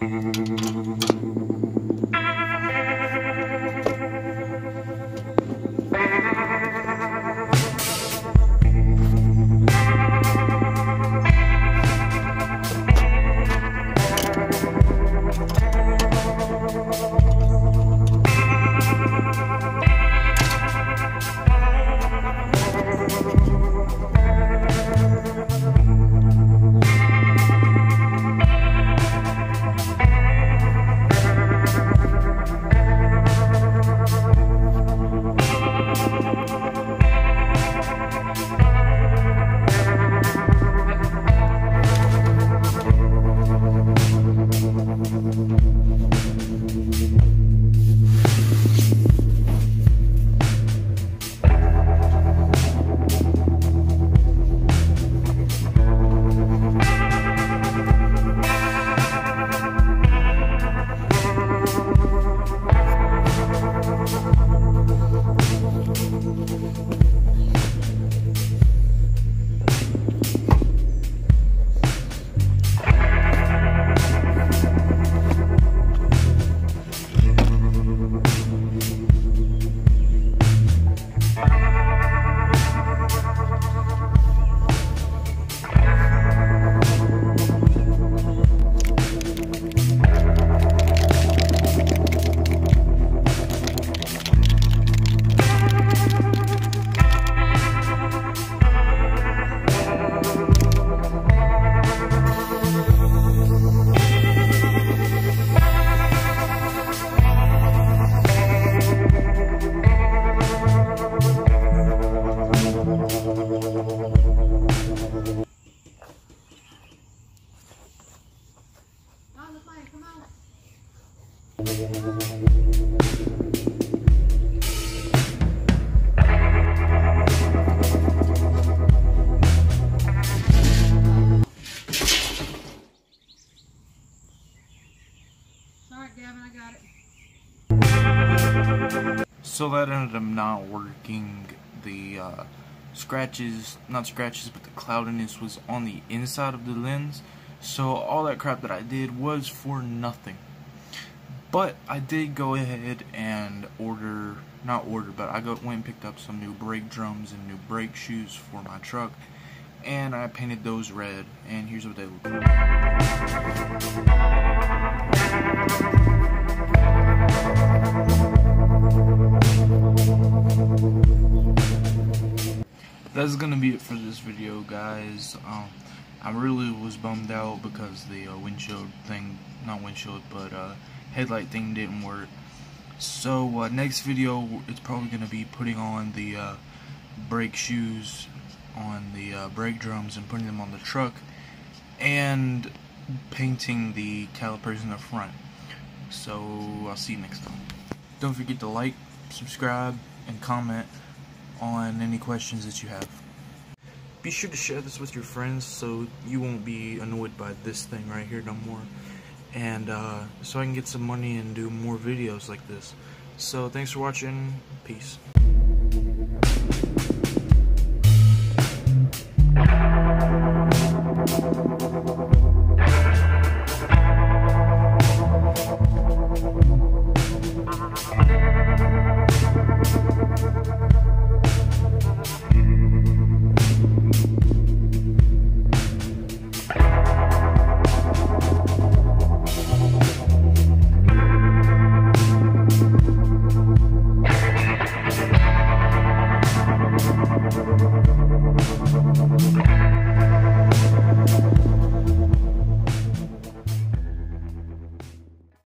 On the fire, come on. Sorry, Gavin, I got it. So that ended up not working. The uh, scratches, not scratches, but the cloudiness was on the inside of the lens. So all that crap that I did was for nothing. But I did go ahead and order, not order, but I go, went and picked up some new brake drums and new brake shoes for my truck. And I painted those red, and here's what they look like. That's gonna be it for this video, guys. Um, I really was bummed out because the uh, windshield thing, not windshield, but uh, headlight thing didn't work. So uh, next video, it's probably gonna be putting on the uh, brake shoes on the uh, brake drums and putting them on the truck, and painting the calipers in the front. So I'll see you next time. Don't forget to like, subscribe, and comment on any questions that you have. Be sure to share this with your friends so you won't be annoyed by this thing right here no more. And uh, so I can get some money and do more videos like this. So thanks for watching. Peace.